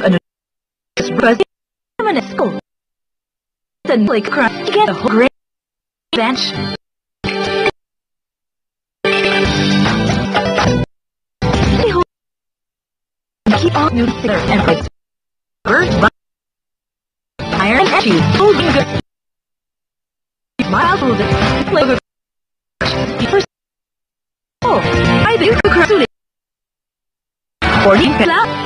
build an feminist school. Then like crash to get a whole great bench. Keep all new there and like bird but iron and cheese. Holding good. Miles will the flavor. First. Oh, I think you crafted it. Forty pounds.